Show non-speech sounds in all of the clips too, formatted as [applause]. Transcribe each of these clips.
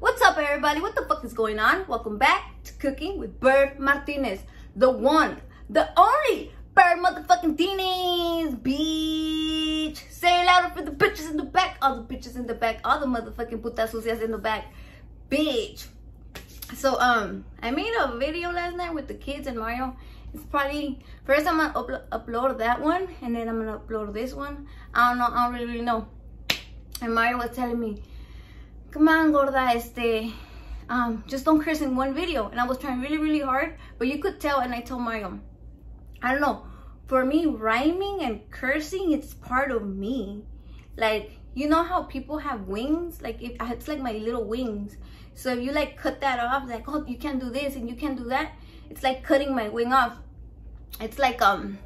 What's up, everybody? What the fuck is going on? Welcome back to Cooking with Bird Martinez, the one, the only Bird motherfucking Martinez, bitch. Say it louder for the bitches in the back, all the bitches in the back, all the motherfucking putas sucias in the back, bitch. So, um, I made a video last night with the kids and Mario. It's probably, first I'm gonna uplo upload that one, and then I'm gonna upload this one. I don't know, I don't really, really know. And Mario was telling me, come on, gorda, este, um, just don't curse in one video. And I was trying really, really hard, but you could tell. And I told Mario, I don't know, for me, rhyming and cursing, it's part of me. Like, you know how people have wings? Like, if, it's like my little wings. So if you like cut that off, like, oh, you can't do this and you can't do that. It's like cutting my wing off. It's like, um,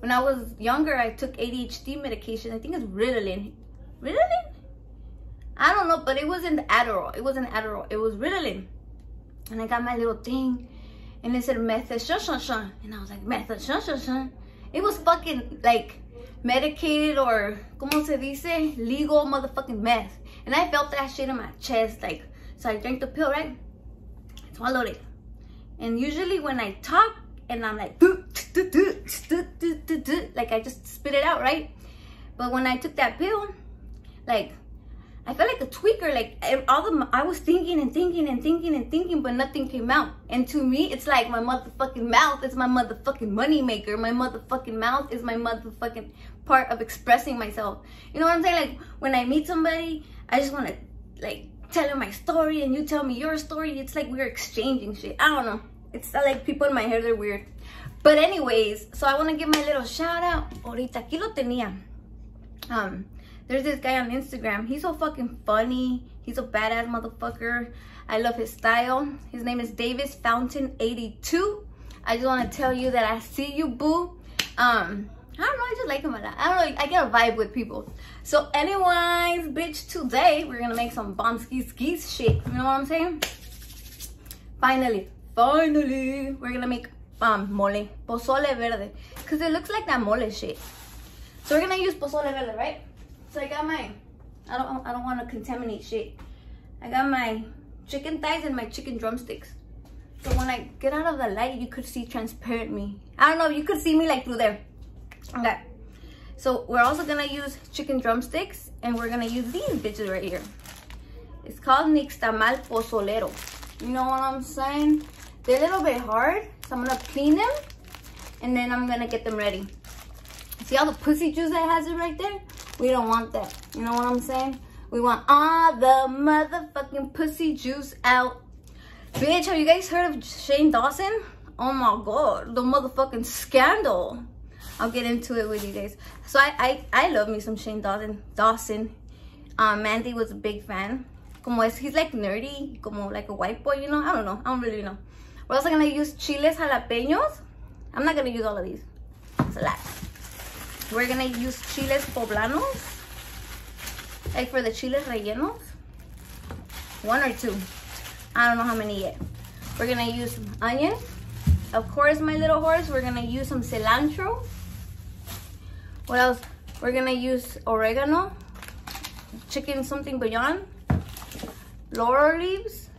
when I was younger, I took ADHD medication. I think it's Ritalin. Ritalin? I don't know, but it wasn't Adderall. It wasn't Adderall. It was Ritalin. And I got my little thing. And it said method shun shun shun. And I was like, method shun shun shun. It was fucking like medicated or como se dice? Legal motherfucking meth. And I felt that shit in my chest. Like, so I drank the pill, right? Swallowed it. And usually when I talk and I'm like, like I just spit it out, right? But when I took that pill, like I felt like a tweaker. Like all the I was thinking and thinking and thinking and thinking, but nothing came out. And to me, it's like my motherfucking mouth is my motherfucking money maker. My motherfucking mouth is my motherfucking part of expressing myself. You know what I'm saying? Like when I meet somebody, I just want to like tell them my story, and you tell me your story. It's like we're exchanging shit. I don't know. It's like people in my hair, they're weird. But anyways, so I want to give my little shout out. Ahorita aquí lo tenía. Um, there's this guy on Instagram. He's so fucking funny. He's a badass motherfucker. I love his style. His name is Davis Fountain 82. I just want to tell you that I see you, boo. Um, I don't know. I just like him a lot. I don't know. I get a vibe with people. So anyways, bitch, today we're going to make some bomb ski skis shit. You know what I'm saying? Finally, finally, we're going to make um, mole. Pozole verde. Because it looks like that mole shit. So we're going to use pozole verde, right? So I got my, I don't, I don't want to contaminate shit. I got my chicken thighs and my chicken drumsticks. So when I get out of the light, you could see transparent me. I don't know, you could see me like through there. Oh. Okay. So we're also gonna use chicken drumsticks and we're gonna use these bitches right here. It's called Nixtamal Pozolero. You know what I'm saying? They're a little bit hard, so I'm gonna clean them and then I'm gonna get them ready. See all the pussy juice that has it right there? We don't want that. You know what I'm saying? We want all the motherfucking pussy juice out. Bitch, have you guys heard of Shane Dawson? Oh my god, the motherfucking scandal. I'll get into it with you guys. So I I, I love me some Shane Dawson. Dawson. Um, Mandy was a big fan. Como es, he's like nerdy, como like a white boy, you know? I don't know. I don't really know. We're also gonna use chiles jalapenos. I'm not gonna use all of these. It's a lot. We're gonna use chiles poblanos. Like for the chiles rellenos. One or two. I don't know how many yet. We're gonna use some onion. Of course, my little horse, we're gonna use some cilantro. What else? We're gonna use oregano, chicken something bouillon, laurel leaves,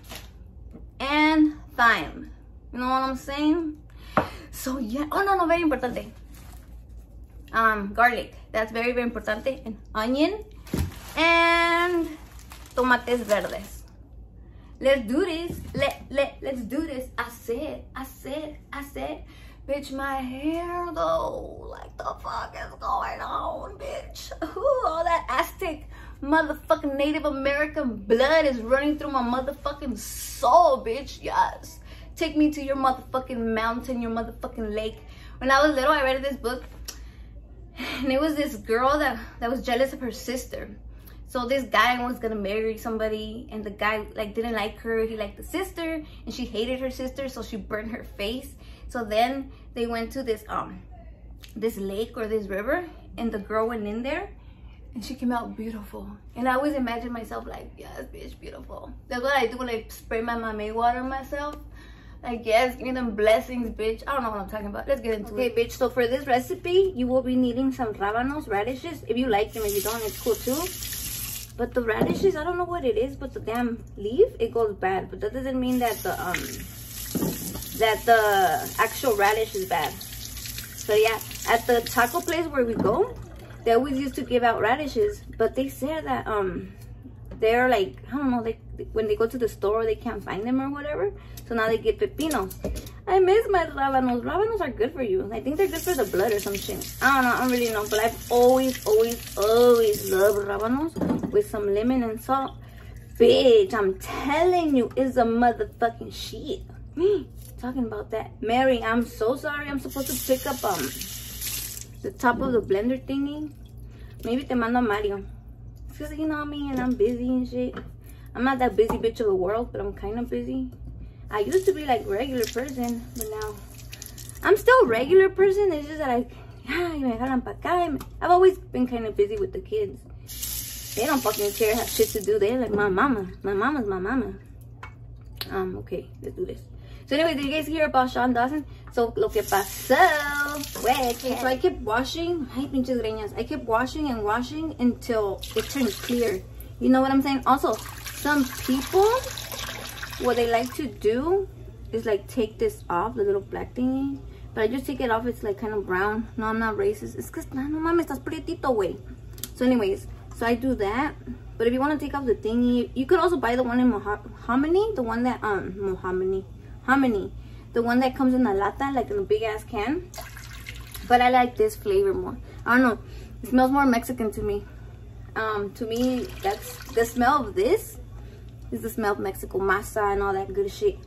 and thyme. You know what I'm saying? So yeah, oh no, no, very importante um, garlic. That's very, very importante. And onion and tomates verdes. Let's do this. Let, let, let's do this. I said, I said, I said. Bitch, my hair though. Like the fuck is going on, bitch? [laughs] Ooh, all that Aztec motherfucking Native American blood is running through my motherfucking soul, bitch. Yes. Take me to your motherfucking mountain, your motherfucking lake. When I was little, I read this book and it was this girl that that was jealous of her sister. So this guy was gonna marry somebody and the guy like didn't like her. He liked the sister and she hated her sister so she burned her face. So then they went to this um this lake or this river and the girl went in there and she came out beautiful. And i always imagine myself like yes bitch beautiful. That's what i do when i spray my mame water myself I guess, give me them blessings, bitch. I don't know what I'm talking about. Let's get into okay, it. Okay, bitch. So for this recipe, you will be needing some rabanos, radishes. If you like them, if you don't, it's cool too. but the radishes, I don't know what it is, but the damn leaf, it goes bad. But that doesn't mean that the um that the actual radish is bad. So yeah, at the taco place where we go, they always used to give out radishes, but they said that um they're like I don't know, they when they go to the store they can't find them or whatever. So now they get pepinos. I miss my rábanos. Rábanos are good for you. I think they're good for the blood or some shit. I don't know. I don't really know. But I've always, always, always loved rábanos with some lemon and salt. Bitch, I'm telling you, it's a motherfucking shit. Me [gasps] talking about that. Mary, I'm so sorry. I'm supposed to pick up um the top of the blender thingy. Maybe te mando Mario. Because you know me and I'm busy and shit. I'm not that busy bitch of the world, but I'm kind of busy. I used to be like regular person, but now I'm still regular person. It's just that I. I've always been kind of busy with the kids. They don't fucking care, have shit to do. They're like my mama. My mama's my mama. Um, okay, let's do this. So anyway, did you guys hear about Sean Dawson? So, lo que pasó. Wait, so I kept washing. Pinches. I kept washing and washing until it turned clear. You know what I'm saying? Also, some people what they like to do is like take this off the little black thingy. But i just take it off it's like kind of brown. No i'm not racist. It's because no mames estás prietito way so anyways so i do that. But if you want to take off the thingy you could also buy the one in mahogany the one that um mahogany hominy the one that comes in a lata like in a big ass can. But i like this flavor more. I don't know. It smells more mexican to me um to me that's the smell of this is the smell of Mexico masa and all that good shit.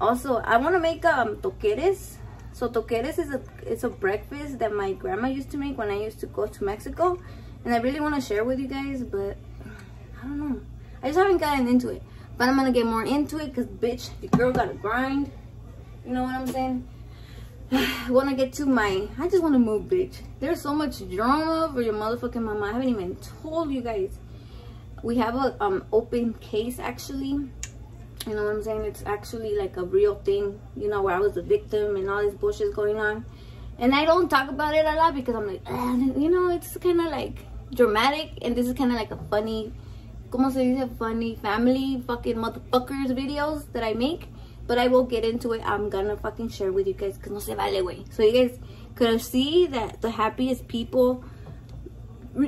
Also, I want to make um toqueres. So toqueres is a it's a breakfast that my grandma used to make when I used to go to Mexico, and I really want to share with you guys, but I don't know. I just haven't gotten into it, but I'm gonna get more into it because bitch, the girl gotta grind. You know what I'm saying? [sighs] I want to get to my, I just want to move, bitch. There's so much drama for your motherfucking mama. I haven't even told you guys. We have a um open case actually. You know what i'm saying? It's actually like a real thing you know where i was a victim and all this bullshit going on. And i don't talk about it a lot because i'm like ah, you know it's kind of like dramatic and this is kind of like a funny como se dice? Funny family fucking motherfuckers videos that i make but i will get into it i'm gonna fucking share with you guys because no se vale way so you guys could see that the happiest people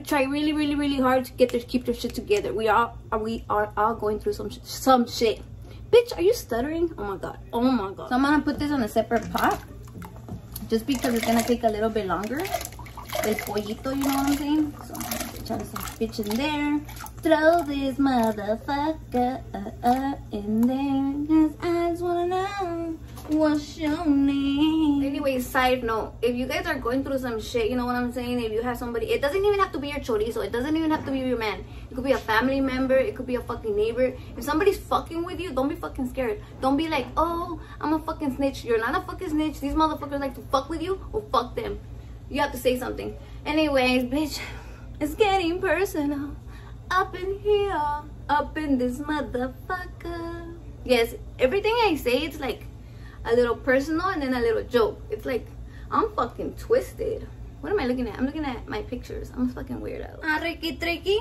try really, really, really hard to get their keep their shit together. We all are we are all going through some some shit. Bitch, are you stuttering? Oh my god. Oh my god. So I'm gonna put this on a separate pot. Just because it's gonna take a little bit longer. El pollito, you know what I'm saying? So Some bitch in there. Throw this motherfucker uh, uh, in there. Cause I just wanna know What's your name? Anyway, side note, if you guys are going through some shit, you know what I'm saying? If you have somebody, it doesn't even have to be your chorizo. It doesn't even have to be your man. It could be a family member. It could be a fucking neighbor. If somebody's fucking with you, don't be fucking scared. Don't be like, oh, I'm a fucking snitch. You're not a fucking snitch. These motherfuckers like to fuck with you. Well, fuck them. You have to say something. Anyways, bitch, it's getting personal. Up in here, up in this motherfucker. Yes, everything I say, it's like a little personal and then a little joke. It's like, I'm fucking twisted. What am I looking at? I'm looking at my pictures. I'm a fucking weirdo. Ariki tricky.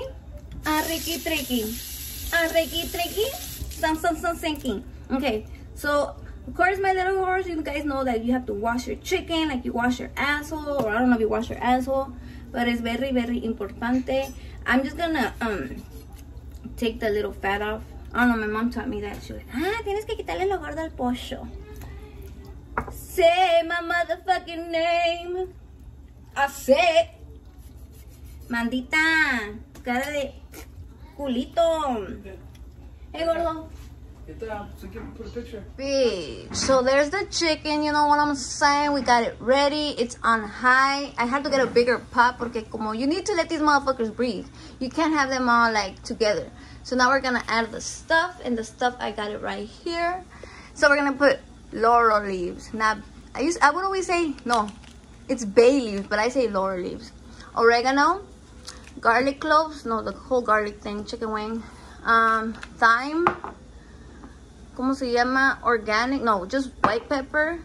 Ariki tricky. Ariki tricky. Some, some, some sinking. Okay, so of course, my little horse, you guys know that you have to wash your chicken like you wash your asshole, or I don't know if you wash your asshole, but it's very, very importante. I'm just gonna um take the little fat off. I don't know, my mom taught me that. She was ah, tienes que quitarle lo gordo al pollo. Say my motherfucking name. I said. Mandita. Cara de culito. Hey, gordo. Bitch. So there's the chicken, you know what I'm saying? We got it ready. It's on high. I had to get a bigger pot porque como you need to let these motherfuckers breathe. You can't have them all like together. So now we're gonna add the stuff and the stuff I got it right here. So we're gonna put laurel leaves. Not, I use, I would always say, no, it's bay leaves, but I say laurel leaves. Oregano, garlic cloves, no, the whole garlic thing, chicken wing. Um, thyme, ¿cómo se llama? Organic, no, just white pepper,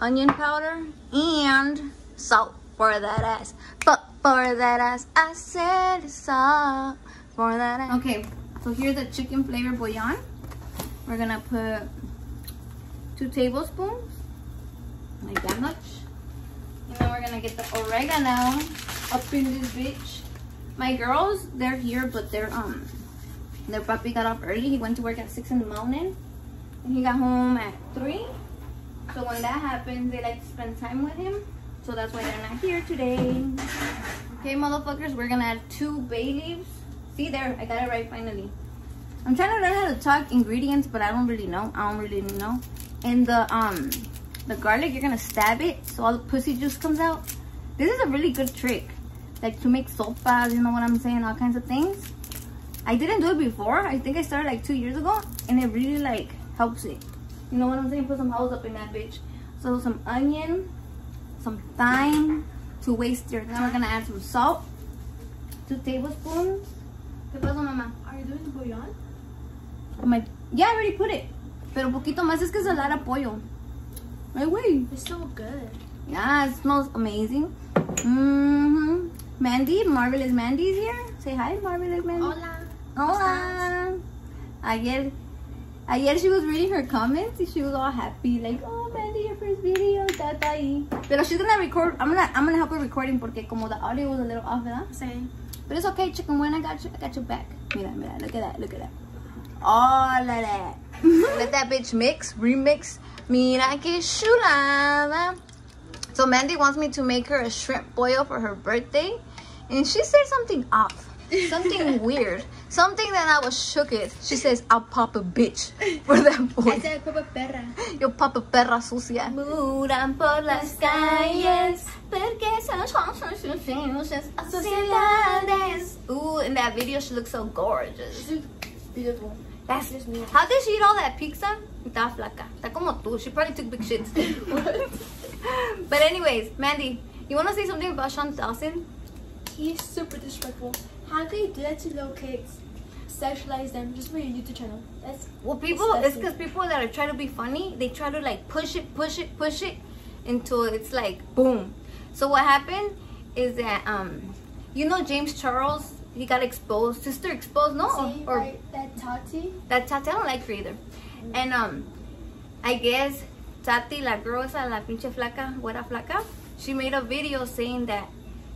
onion powder, and salt for that ass. But for that ass, I said salt for that in. Okay, so here's the chicken flavor bouillon. We're gonna put two tablespoons, like that much. And then we're gonna get the oregano up in this bitch. My girls, they're here, but they're um, their puppy got up early. He went to work at six in the morning, and he got home at three. So when that happens, they like to spend time with him. So that's why they're not here today. Okay, motherfuckers, we're gonna add two bay leaves. See there, I got it right finally. I'm trying to learn how to talk ingredients, but I don't really know. I don't really know. And the um, the garlic, you're gonna stab it so all the pussy juice comes out. This is a really good trick, like to make sopas. You know what I'm saying? All kinds of things. I didn't do it before. I think I started like two years ago, and it really like helps it. You know what I'm saying? Put some holes up in that bitch. So some onion, some thyme to waste your. Then we're gonna add some salt, two tablespoons. ¿Qué pasó, mamá? Are you doing the bouillon? My, yeah, I already put it. Pero poquito más es que es a lot of pollo. Ay, güey. It's so good. Yeah, it smells amazing. Mm-hmm. Mandy, Marvelous Mandy's here. Say hi, Marvelous Mandy. Hola. Hola. Ayer, ayer she was reading her comments and she was all happy, like, oh, Mandy, your first video, tata ahí. Pero she's gonna record, I'm gonna, I'm gonna help her recording porque como the audio was a little off, ¿verdad? Same. But it's okay, chicken When I got you, I got your back. Mira, mira, look at that, look at that. All of that. Let that bitch mix, remix. Mira que chulada. So Mandy wants me to make her a shrimp boil for her birthday. And she said something off. Something [laughs] weird. Something that I was shook at. She says, I'll pop a bitch for that [laughs] boy. I said Papa Perra. Yo papa perra sucia. Mudan por las calles porque son sociedades. Ooh, in that video she looks so gorgeous. Beautiful. That's just me. How did she eat all that pizza? Está flaca. Está como tú. She probably took big shits. [laughs] [laughs] but anyways, Mandy, you want to say something about Sean Dawson? He's super disrespectful. How can you do that to little kids? Sexualize them just for your YouTube channel. That's Well, people, it's because people that are trying to be funny, they try to like push it, push it, push it until it's like boom. So what happened is that um, you know James Charles, he got exposed, sister exposed, no, See, or right, that Tati. that Tati, I don't like her either. And um, I guess Tati, la girl esa, la pinche flaca, güera flaca, she made a video saying that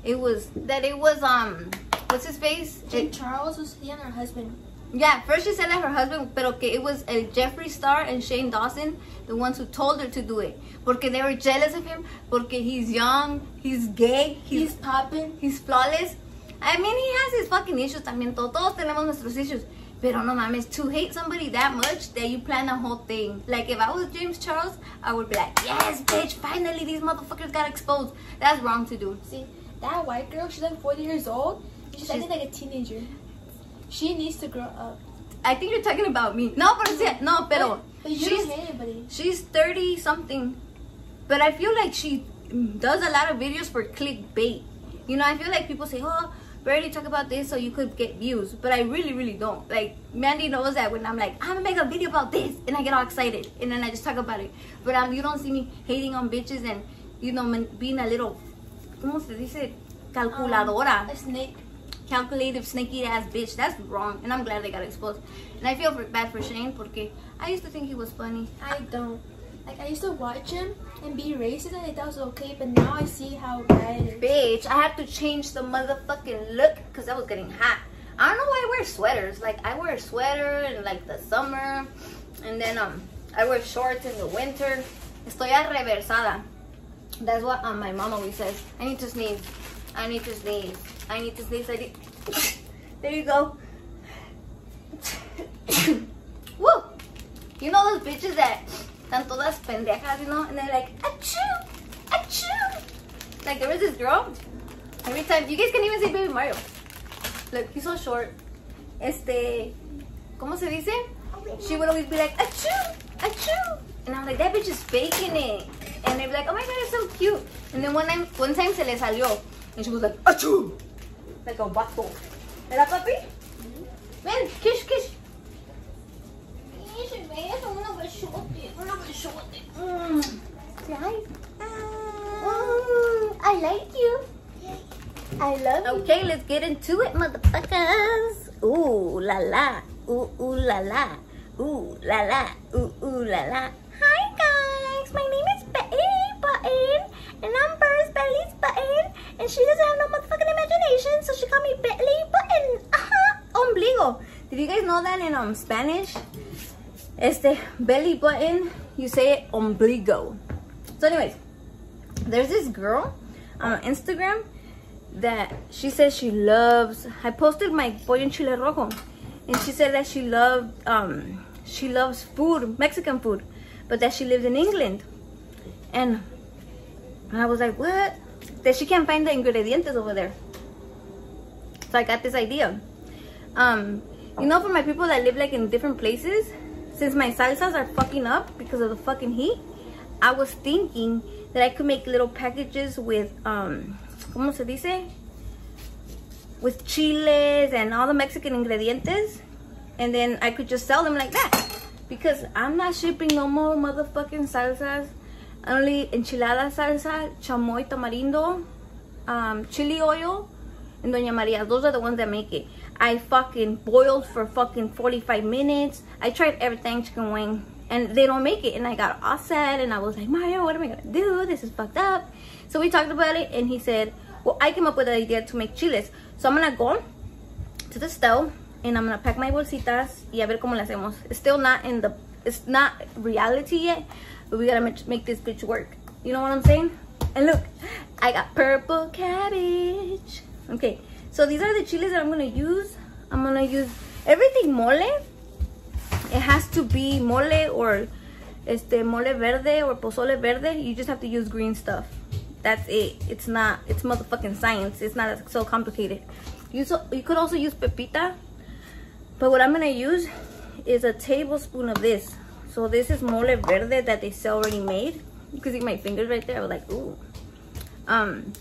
it was that it was um, what's his face? Jane It- Charles was he and her husband. yeah, first she said that her husband, pero que it was El Jeffree Star and Shane Dawson, the ones who told her to do it. Porque they were jealous of him, porque he's young, he's gay, He's he's, popping. he's flawless. I mean, he has his fucking issues también. Todos, todos tenemos nuestros issues. Pero no mames, to hate somebody that much that you plan the whole thing. Like, if I was James Charles, I would be like, yes, bitch, finally these motherfuckers got exposed. That's wrong to do. See, that white girl, she's like 40 years old. She's, acting like a teenager. She needs to grow up. I think you're talking about me. No, pero, sí, no, pero. But you she's- don't hate anybody. She's 30 something. But I feel like she does a lot of videos for clickbait. You know, I feel like people say, oh, barely talk about this so you could get views. But I really, really don't. Like, Mandy knows that when I'm like, I'm gonna make a video about this. And I get all excited. And then I just talk about it. But um, you don't see me hating on bitches and, you know, being a little, ¿cómo se dice? Calculadora A snake. Calculative, sneaky ass bitch. That's wrong, and I'm glad they got exposed. And I feel for, bad for Shane porque I used to think he was funny. I don't. Like, I used to watch him and be racist and I thought it was okay, but now I see how bad it is. Bitch, I had to change the motherfucking look because I was getting hot. I don't know why I wear sweaters. Like I wear a sweater in like the summer, and then um I wear shorts in the winter. Estoy reversada. That's what um, my mom always says. I need to sneeze. I need to sneeze. I need to sneeze. I need. [laughs] There you go. [laughs] Woo! You know those bitches that están todas pendejas, you know, and they're like, achoo, achoo. Like there was this girl. Every time you guys can even see Baby Mario. Look, he's so short. Este, ¿cómo se dice? She would always be like, achoo, achoo. And I'm like, that bitch is faking it. And they'd be like, oh my god, it's so cute. And then one time, one time se le salió. And she was like, achoo. Like a vato. ¿Era ven, una besote, una besote. Mm. Say hi. Mm, I like you. I love you. Okay, let's get into it, motherfuckers. ooh la la, ooh ooh la la, ooh la la, ooh ooh la la. Hi guys, my name is Betty Button, and I'm Burr's Belly's Button, and she doesn't have no motherfucking imagination, so she called me Betty Button. Ajá, ombligo. Did you guys know that in um Spanish? Este belly button, you say it ombligo. So, anyways, there's this girl on Instagram that she says she loves. I posted my boy en chile rojo, and she said that she loved um she loves food, Mexican food, but that she lives in England, and I was like, what? That she can't find the ingredientes over there. So I got this idea. Um, you know, for my people that live like in different places, since my salsas are fucking up because of the fucking heat, I was thinking that I could make little packages with um, ¿cómo se dice? With chiles and all the Mexican ingredientes, and then I could just sell them like that. Because I'm not shipping no more motherfucking salsas. Only enchilada salsa, chamoy tamarindo, um, chili oil, and Doña Maria. Those are the ones that make it. I fucking boiled for fucking 45 minutes. I tried everything chicken wing and they don't make it. And I got sad and I was like, Mario, what am I gonna do? This is fucked up. So we talked about it and he said, well, I came up with the idea to make chiles. So I'm gonna go to the stove and I'm gonna pack my bolsitas y a ver cómo le hacemos. It's still not in the, it's not reality yet, but we gotta make, this bitch work. You know what I'm saying? And look, I got purple cabbage. Okay, so these are the chiles that I'm gonna use. I'm gonna use everything mole. It has to be mole or este mole verde or pozole verde. You just have to use green stuff. That's it. It's not. It's motherfucking science. It's not so complicated. You so you could also use pepita, but what I'm gonna use is a tablespoon of this. So this is mole verde that they sell already made. You can see my fingers right there. I was like, ooh. Um,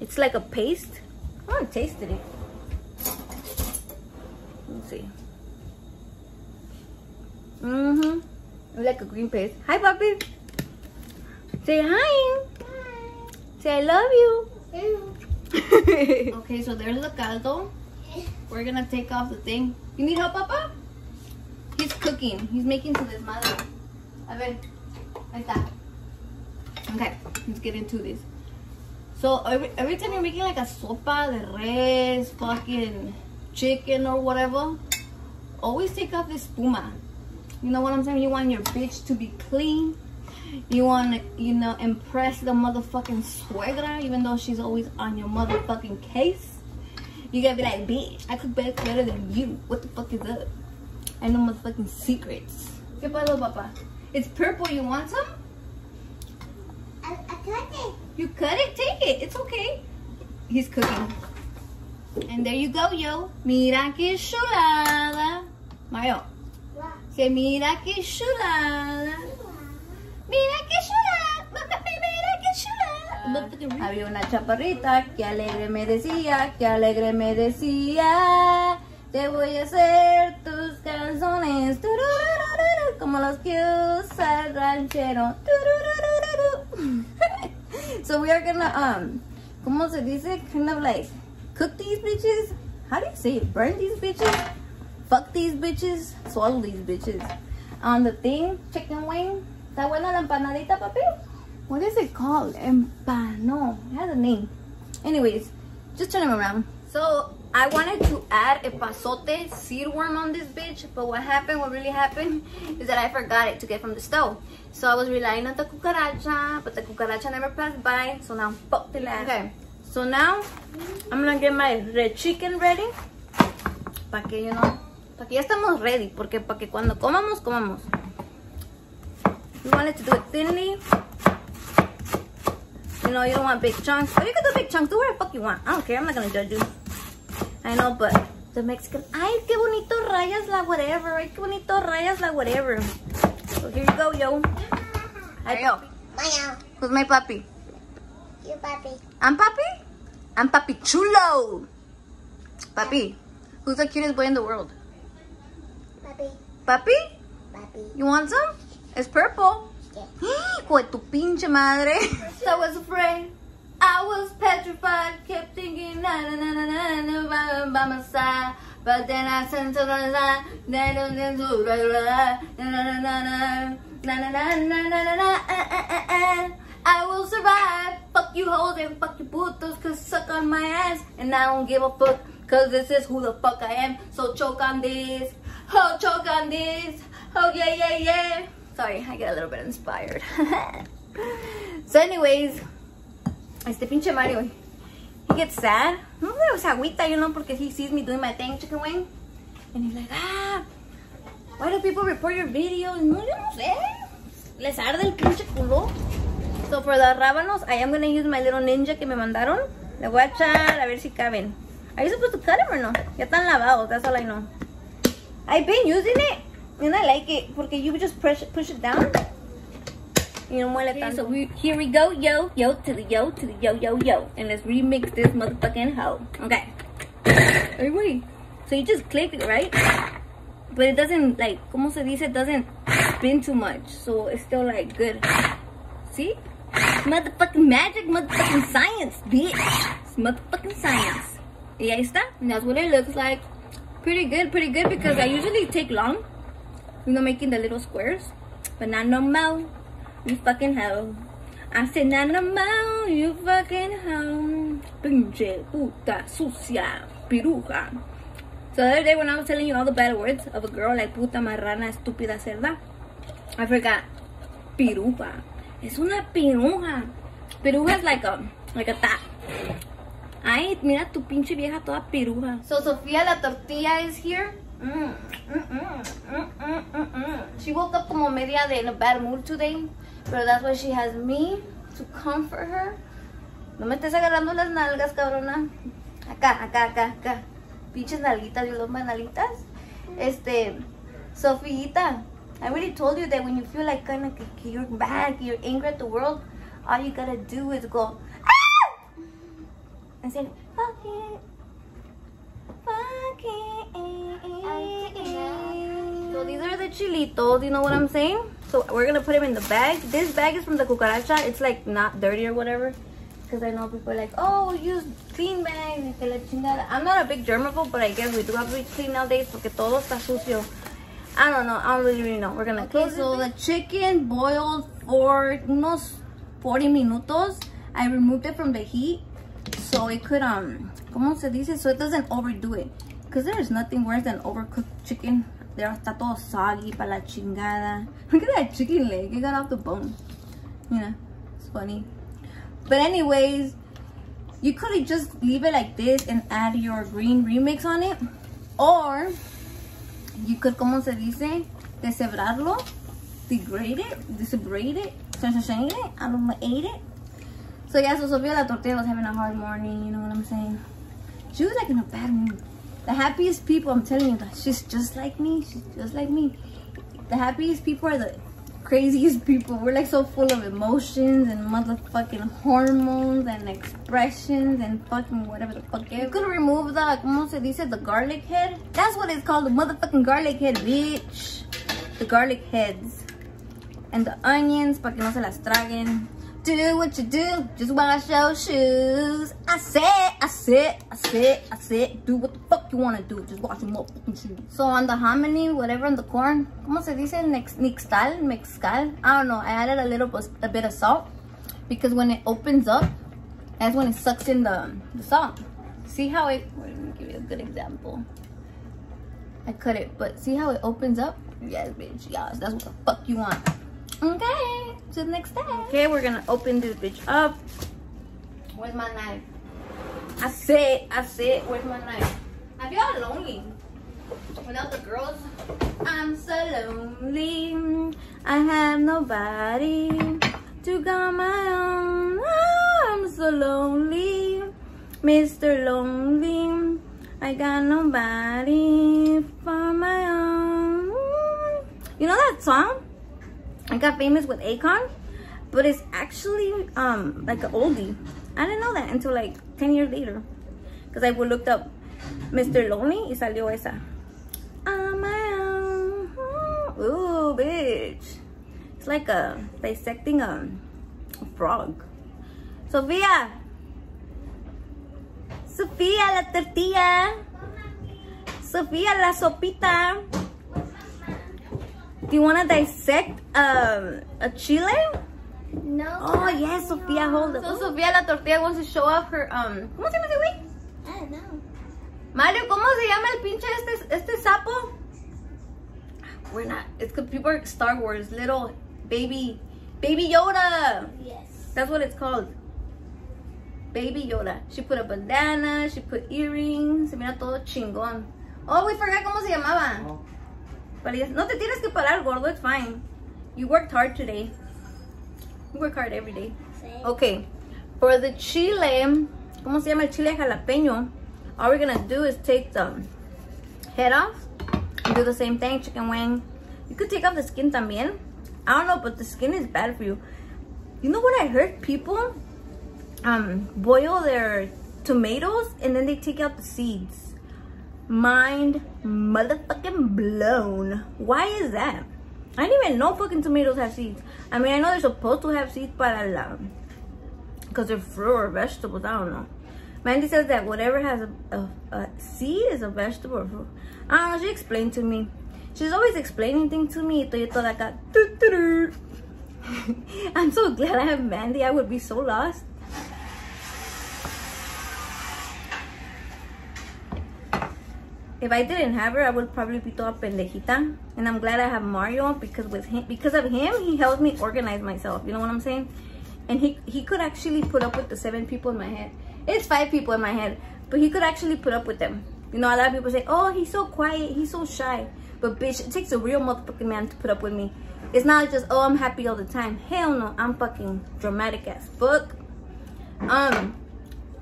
it's like a paste. I haven't tasted it. Let's see. Mm-hmm. Like a green paste. Hi, puppy. Say hi. Say I love you. [laughs] okay, so there's the caldo. We're gonna take off the thing. You need help, Papa? He's cooking. He's making to this madre. A ver. Está. Okay, let's get into this. So every, every time you're making like a sopa de res, fucking chicken or whatever, always take off this spuma. You know what I'm saying? You want your bitch to be clean. You want to, you know, impress the motherfucking suegra, even though she's always on your motherfucking case. You gotta be like, bitch, I cook better than you. What the fuck is up? I know motherfucking secrets. ¿Qué pasó, papá? It's purple. You want some? I, I cut it. You cut it? Take it. It's okay. He's cooking. And there you go, yo. Mira que chulada. Mario. Wow. Que mira que chulada. Mira que chulada. [laughs] Mira que chulada. Ah. Había una chaparrita que alegre me decía, que alegre me decía. Te voy a hacer tus como los ranchero. [laughs] So we are gonna um, ¿cómo se dice? Kind of like cook these bitches. How do you say it? Burn these bitches. Fuck these bitches. Swallow these bitches. On the thing, chicken wing. ¿Está buena la empanadita, papi? What is it called? Empano. It has a name. Anyways, just turn them around. So I wanted to add epazote seed worm on this bitch, but what happened, what really happened, is that I forgot it to get from the stove. So I was relying on the cucaracha, but the cucaracha never passed by, so now fuck the last. Okay, so now I'm gonna get my red chicken ready. Pa' que, you know, pa' que ya estamos ready, porque pa' que cuando comamos, comamos. You wanted to do it thinly. You know, you don't want big chunks. But you can do big chunks. Do whatever the fuck you want. I don't care. I'm not gonna judge you. I know, but the Mexican. Ay, qué bonito rayas la whatever. Ay, qué bonito rayas la whatever. So here you go, yo. Hi, yo. Who's my puppy? You puppy. I'm puppy? I'm puppy Chulo. Papi, who's the cutest boy in the world? Puppy. Puppy? Puppy. You want some? It's purple. [gasps] Hijo tu pinche madre. [laughs] I was afraid. I was petrified. Kept thinking, na na na na na na by, my side. But then I sent to the line, then I sent to line, na na na na na na na na na na na eh, eh, eh, eh. I will survive. Fuck you hoes and fuck you putos, cause suck on my ass. And I don't give a fuck, cause this is who the fuck I am. So choke on this. Oh, choke on this. Oh, yeah, yeah, yeah. Sorry, I get a little bit inspired. so anyways, este pinche Mario, he gets sad. No sé, se agüita, you know, porque he sees me doing my thing, chicken wing. And he's like, ah, why do people report your videos? No, yo no sé. Les arde el pinche culo. So for the rábanos, I am gonna use my little ninja que me mandaron. Le voy a echar a ver si caben. Are you supposed to cut them or no? Ya están lavados, that's all I know. I've been using it and I like it porque you just push push it down. You know, muele tanto. So we, here we go, yo, yo to the yo to the yo yo yo, and let's remix this motherfucking hoe. Okay. Hey, wait. So you just click it, right? But it doesn't like, como se dice, it doesn't spin too much, so it's still like good. See? Motherfucking magic, motherfucking science, bitch. It's motherfucking science. Y ahí está. And that's what it looks like. Pretty good, pretty good because I usually take long. You know, making the little squares. But not no more. You fucking hoe. I said not no more. You fucking hoe. Pinche puta sucia piruja. So the other day when I was telling you all the bad words of a girl like puta marrana estúpida cerda, I forgot piruja. Es una piruja. Piruja is like a like a tap. Ay, mira tu pinche vieja toda piruja. So Sofia la tortilla is here. Mm, mm, mm, mm, mm, mm, mm. She woke up como media de in a bad mood today, but that's why she has me to comfort her. No me estés agarrando las nalgas, cabrona. Acá, acá, acá, acá. Pinches nalguitas, yo los nalguitas. Este, Sofita, I already told you that when you feel like kind of you're mad, you're angry at the world, all you gotta do is go, ah! And say, fuck it. Fuck it. So these are the chilitos, you know what I'm saying? So we're gonna put them in the bag. This bag is from the cucaracha. It's like not dirty or whatever. Because I know people are like, oh, use clean bags. y que la chingada. I'm not a big germaphobe, but I guess we do have to be clean nowadays porque todo está sucio. I don't know. I don't really, really know. We're gonna okay, so the chicken boiled for unos 40 minutos. I removed it from the heat so it could um como se dice so it doesn't overdo it because there is nothing worse than overcooked chicken there está todo soggy para la chingada. [laughs] Look at that chicken leg. It got off the bone. You know it's funny. But anyways you could just leave it like this and add your green remix on it. Or you could como se dice? Deshebrarlo degrade it desebrate it it ate it. So yeah, so Sofia La Tortilla was having a hard morning, you know what I'm saying? She was like in a bad mood. The happiest people, I'm telling you, she's just like me. She's just like me. The happiest people are the craziest people. We're like so full of emotions and motherfucking hormones and expressions and fucking whatever the fuck. You could remove the, como se dice, the garlic head. That's what it's called, the motherfucking garlic head, bitch. The garlic heads. And the onions, para que no se las traguen do what you do, just wash your shoes. I said, I said, I said, I said, do what the fuck you wanna do, just wash your motherfucking shoes. So on the hominy, whatever on the corn, ¿cómo se dice? Mixtal, mixcal? I don't know, I added a little, a bit of salt because when it opens up, that's when it sucks in the, the salt. See how it, let me give you a good example. I cut it, but see how it opens up? Yes, bitch, yes, that's what the fuck you want. Okay, to the next step. Okay, we're gonna open this bitch up. Where's my knife? I said, I said, where's my knife? I feel lonely without the girls. I'm so lonely. I have nobody to call my own. Oh, I'm so lonely, Mr. Lonely. I got nobody for my own. You know that song? I got famous with Akon, but it's actually um like an oldie. I didn't know that until like 10 years later. Because I would looked up Mr. Lonely y salió esa. Own. Ooh, bitch. It's like a dissecting a, a frog. Sofia. Sofia la tortilla. Sofia, la sopita. Do you want to dissect um, a chile? No. Oh, yes, Sofia, hold it. So, Sofia, la tortilla wants to show off her, um, ¿cómo se llama ese güey? I don't know. Mario, ¿cómo se llama el pinche este, este sapo? We're not, it's because people are Star Wars, little baby, baby Yoda. Yes. That's what it's called. Baby Yoda. She put a bandana, she put earrings, se mira todo chingón. Oh, we forgot cómo se llamaba. But yes, no te tienes que parar, gordo, it's fine. You worked hard today. You work hard every day. Okay, for the chile, ¿cómo se llama el chile jalapeño? All we're gonna do is take the head off and do the same thing, chicken wing. You could take off the skin también. I don't know, but the skin is bad for you. You know what I heard? People um boil their tomatoes and then they take out the seeds. Mind motherfucking blown. Why is that? I didn't even know fucking tomatoes have seeds. I mean, I know they're supposed to have seeds but uh, para la, because they're fruit or vegetables. I don't know. Mandy says that whatever has a, a, a seed is a vegetable. I don't know. She explained to me. She's always explaining things to me. [laughs] I'm so glad I have Mandy. I would be so lost. If I didn't have her, I would probably be toda pendejita. And I'm glad I have Mario because with him, because of him, he helped me organize myself. You know what I'm saying? And he he could actually put up with the seven people in my head. It's five people in my head, but he could actually put up with them. You know, a lot of people say, "Oh, he's so quiet, he's so shy." But bitch, it takes a real motherfucking man to put up with me. It's not just, "Oh, I'm happy all the time." Hell no, I'm fucking dramatic as fuck. Um,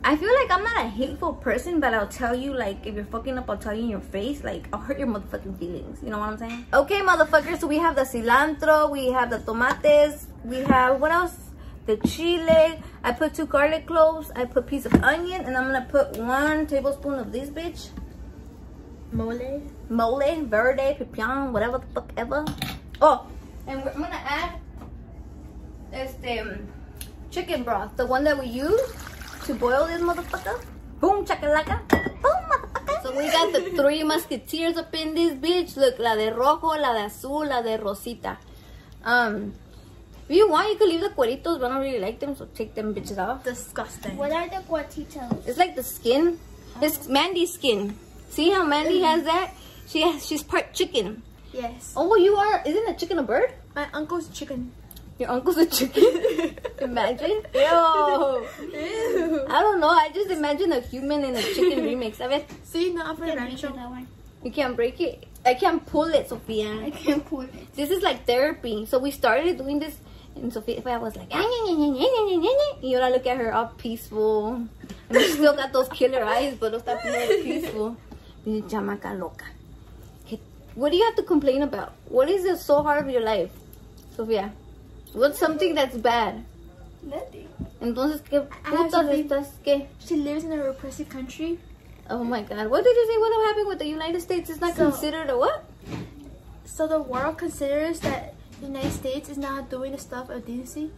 I feel like I'm not a hateful person, but I'll tell you, like, if you're fucking up, I'll tell you in your face. Like, I'll hurt your motherfucking feelings. You know what I'm saying? Okay, motherfuckers. So we have the cilantro, we have the tomates, we have, what else? The chile. I put two garlic cloves. I put piece of onion, and I'm gonna put one tablespoon of this bitch. Mole. Mole, verde, pipián, whatever the fuck ever. Oh, and we're, I'm gonna add este um, chicken broth, the one that we use to boil this motherfucker. Boom, chakalaka. Boom, motherfucker. So we got the three musketeers up in this bitch. Look, la de rojo, la de azul, la de rosita. Um, if you want, you could leave the cueritos, but I don't really like them, so take them bitches off. Disgusting. What are the guatitos? It's like the skin. It's Mandy's skin. See how Mandy has that? She has, she's part chicken. Yes. Oh, you are. Isn't a chicken a bird? My uncle's chicken. Your uncle's a chicken. [laughs] imagine. Yo. I don't know. I just imagine a human in a chicken remix. I mean, See, no, I'm That Rancho. you can't break it. I can't pull it, I can't pull it. This is like therapy. So we started doing this, and Sophia was like, "Ah, "Nye, nye, nye, nye, nye, nye, nye." you know, I look at her all peaceful. And she still got those killer eyes, but está peaceful. Chamaca loca. What do you have to complain about? What is the so hard of your life, Sophia? What's something that's bad? Nothing. Entonces, ¿qué I have putas something- estás? ¿Qué? She lives in a repressive country. Oh my God. What did you say? What happened with the United States? It's not So- considered a what? So the world considers that the United States is not doing the stuff of decency.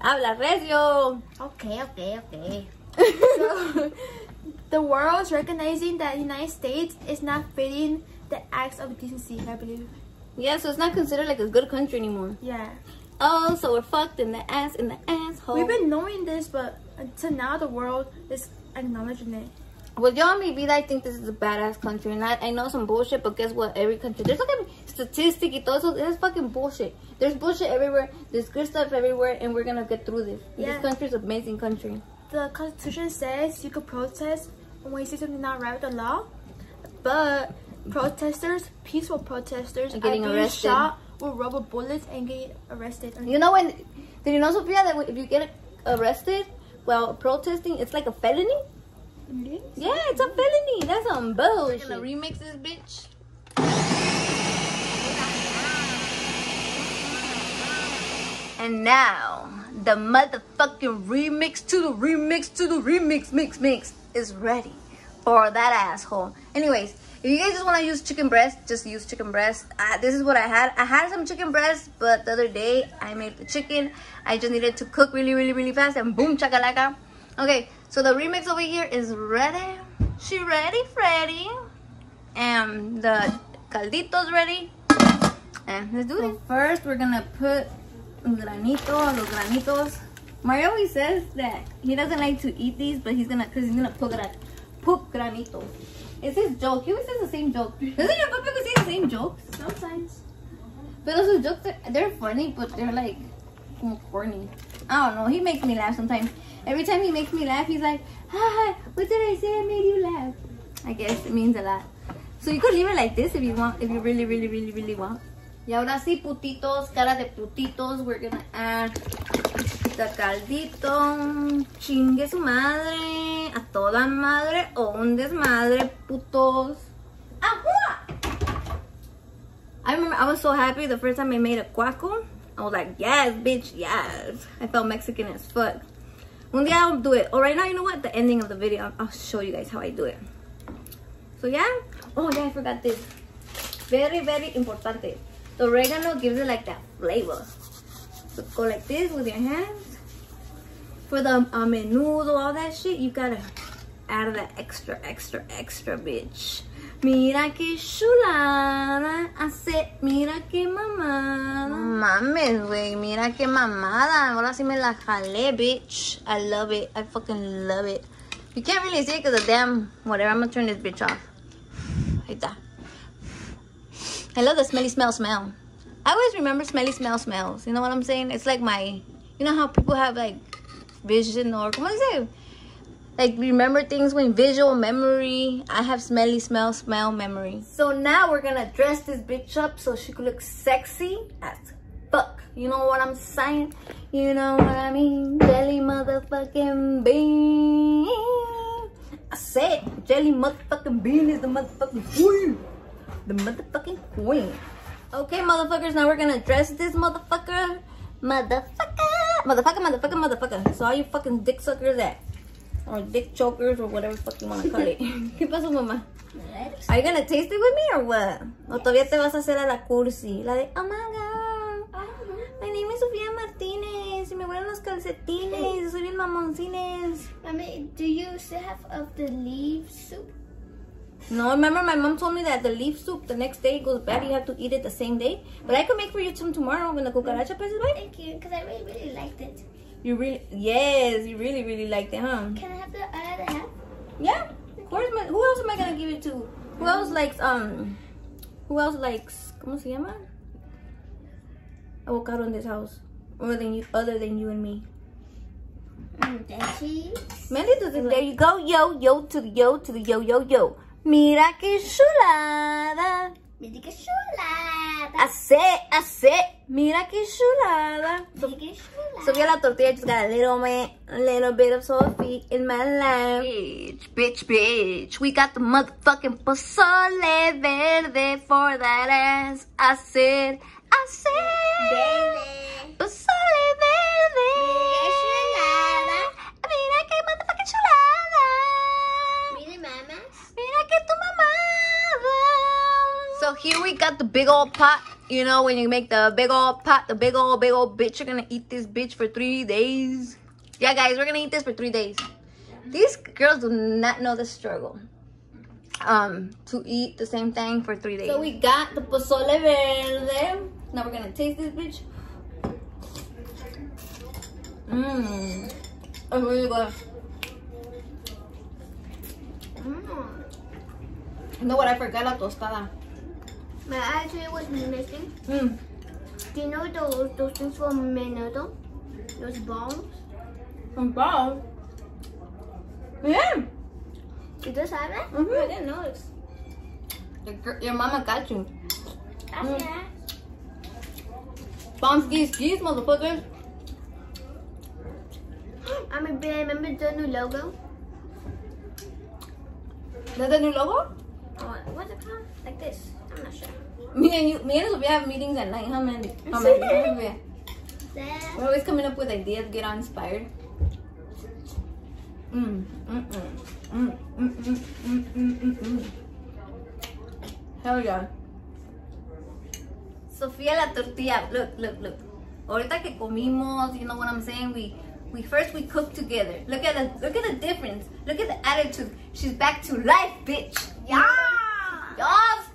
Habla recio. Okay, okay, okay. So [laughs] the world is recognizing that the United States is not fitting the acts of decency, I believe. Yeah, so it's not considered like a good country anymore. Yeah. Oh, so we're fucked in the ass, in the asshole. We've been knowing this, but until now the world is acknowledging it. Well, yo, mi vida, like, think this is a badass country. And I, I know some bullshit, but guess what? Every country, there's like a statistic y todo eso. There's fucking bullshit. There's bullshit everywhere. There's good stuff everywhere, and we're gonna get through this. Yeah. This country's an amazing country. The Constitution says you could protest when you see something not right with the law, but protesters, peaceful protesters, Are getting arrested. shot with rubber bullets and get arrested. You know when? Did you know, Sophia, that if you get arrested while protesting, it's like a felony? Yeah, it's a felony. That's some bullshit. Gonna remix this bitch. And now, the motherfucking remix to the remix to the remix mix mix is ready for that asshole. Anyways, if you guys just want to use chicken breast, just use chicken breast. Uh, this is what I had. I had some chicken breast, but the other day I made the chicken. I just needed to cook really, really, really fast, and boom, chakalaka. Okay, so the remix over here is ready. She ready, Freddy. and the caldito's ready. And let's do So it. first, we're gonna put granito, los granitos. Mario always says that he doesn't like to eat these, but he's gonna, cause he's gonna put gran, put granito. It's his joke. He always says the same joke. Doesn't your papa say the same jokes? Sometimes. But those jokes, are, they're funny, but they're like como corny. I don't know. He makes me laugh sometimes. Every time he makes me laugh, he's like, "Hi, what did I say? I made you laugh." I guess it means a lot. So you could leave it like this if you want, if you really, really, really, really want. Y ahora sí, putitos, cara de putitos, we're gonna add caldito. Chingue su madre, a toda madre o un desmadre, putos. I remember I was so happy the first time I made a cuaco. I was like, yes, bitch, yes. I felt Mexican as fuck. One day I'll do it. Or right now, you know what? The ending of the video, I'll- I'll show you guys how I do it. So yeah. Oh yeah, I forgot this. Very, very importante. The oregano gives it like that flavor. So go like this with your hands. For the uh, menudo, all that shit, you gotta add that extra, extra, extra, bitch. Mira que chulada. Hace, mira que mamada. Mames, güey. Mira qué mamada. Ahora sí me la jalé, bitch. I love it. I fucking love it. You can't really see it because of damn whatever. I'm gonna turn this bitch off. Ahí está. I love the smelly smell smell. I always remember smelly smell smells. You know what I'm saying? It's like my, you know how people have like vision or, ¿cómo se dice? Like remember things when visual memory. I have smelly smell smell memory. So now we're gonna dress this bitch up so she could look sexy as fuck. You know what I'm saying? You know what I mean? Jelly motherfucking bean. I said jelly motherfucking bean is the motherfucking queen. The motherfucking queen. Okay, motherfuckers, now we're gonna dress this motherfucker. Motherfucker. Motherfucker, motherfucker, motherfucker. So all you fucking dick suckers that. Or dick chokers or whatever the fuck you wanna call it. [laughs] ¿Qué pasó, mamá? Are you gonna taste it with me or what? O todavía te vas a hacer a la cursi. La de, oh my god. My name is Sofía Martínez. Y me huelen los calcetines. Soy bien mamoncines. Mommy, do you still have of the leaf soup? No, remember my mom told me that the leaf soup the next day goes bad. You have to eat it the same day. But I could make for you some tomorrow when the cucaracha passes by. Thank you, because I really, really liked it. You really, yes, you really, really liked it, huh? Can I have the other half? Yeah, of course. ma- Who else am I gonna give it to? Who else likes um? Who else likes? ¿Cómo se llama? Avocado in this house, other than you, other than you and me. Mandy does it. There you go, yo, yo to the yo to the yo, yo, yo. Mira que chulada. Mira que chulada. Hace, hace. Mira que chulada. Mira que chulada. Sofía la tortilla just got a little man, a little bit of Sophie in my life. Bitch, bitch, bitch. We got the motherfucking pozole verde for that ass. I said, I said, Baby. pozole verde. Here we got the big old pot. You know, when you make the big old pot, the big old, big old bitch, you're gonna eat this bitch for three days. Yeah, guys, we're gonna eat this for three days. These girls do not know the struggle. Um, to eat the same thing for three days. So we got the pozole verde. Now we're gonna taste this bitch. Mmm. It's really good. Mm. You know what? I forgot la tostada. May I tell you what's missing? Mmm. Do you know those those things from menudo? Those balls? Some balls. Yeah. It does have it? Mm-hmm. I didn't notice. Your, your mama got you. That's Mm. it. Bomb skis, skis, motherfuckers. I mean, but I remember the new logo. That's the new logo? Oh, what's it called? Like this. I'm not sure. Me and you, me and Sofia have meetings at night, huh, Mandy? Oh? Mandy, Sofia. We're always coming up with ideas, get all inspired. Mm, mm, mm, mm, mm, mm, mm, mm, mm, mm. Hell yeah. Sofía la tortilla. Look, look, look. Ahorita que comimos, you know what I'm saying? We we first we cook together. Look at the look at the difference. Look at the attitude. She's back to life, bitch. Yeah. Yes,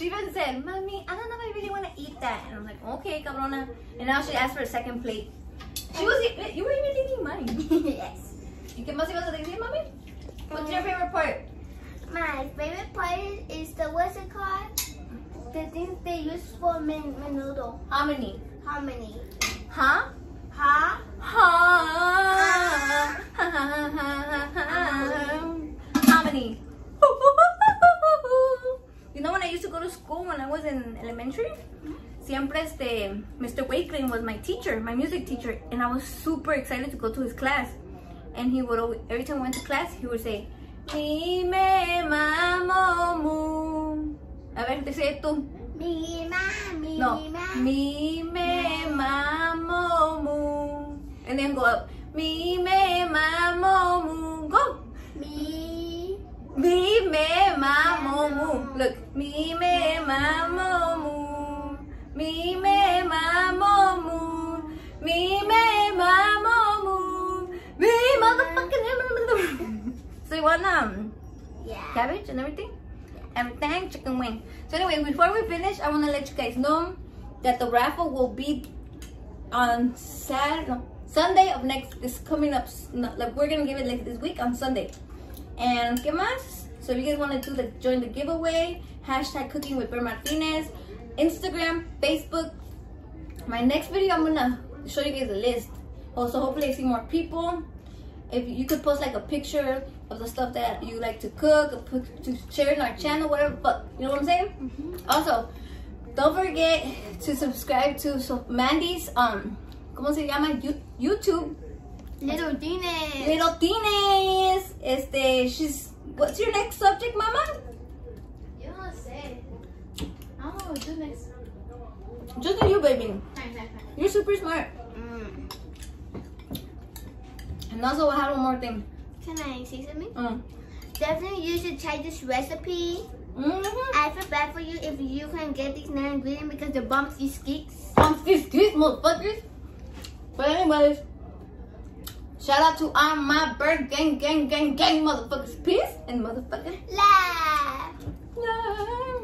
She even said, Mommy, I don't know if I really want to eat that. And I'm like, okay, cabrona. And now she asked for a second plate. She was, you were even eating mine. [laughs] yes. ¿Y qué más ibas a decir, mami? What's your favorite part? My favorite part is the what's it called? The things they use for men menudo. How many? How many? Huh? Huh? Uh-huh. [laughs] How many? You know when I used to school when I was in elementary? Siempre este, Mr. Wakeling was my teacher, my music teacher, and I was super excited to go to his class. And he would always, every time I went to class, he would say, Mi me mamo mu. A ver, dice tú. Me, ma, No. Mi me mamo mu. And then go up. Mi me mamo mu. Go. Me. Mi me mamo mu. Look. Mi me mamo mu. Mi me mamo mu. Mi me mamo mu. Me motherfucking [laughs] So you want um Yeah. cabbage and everything? Everything, chicken wing. So anyway, before we finish, I want to let you guys know that the raffle will be on Saturday, no, Sunday of next, this coming up, no, like we're gonna give it like this week on Sunday. And ¿qué más? So if you guys want to do the join the giveaway, hashtag cooking with Bird Martinez, Instagram, Facebook. My next video, I'm gonna show you guys a list. Also, hopefully I see more people if you could post like a picture of the stuff that you like to cook, put, to share in our channel, whatever. But you know what I'm saying? Also, don't forget to subscribe to so Mandy's um, ¿cómo se llama? You- YouTube. Little Dines. Little Tines. Este, she's. What's your next subject, Mama? Yo no sé. I don't know what to do next. Just do you, baby. Fine, fine, fine. You're super smart. Mm. And also, I have one more thing. Can I say something? Mm. Definitely you should try this recipe. Mm-hmm. I feel bad for you if you can't get these nine ingredients because the bumps these skeeks. I'm these motherfuckers. But anyways, shout out to all my bird gang, gang, gang, gang motherfuckers. Peace and motherfucking Laugh. love.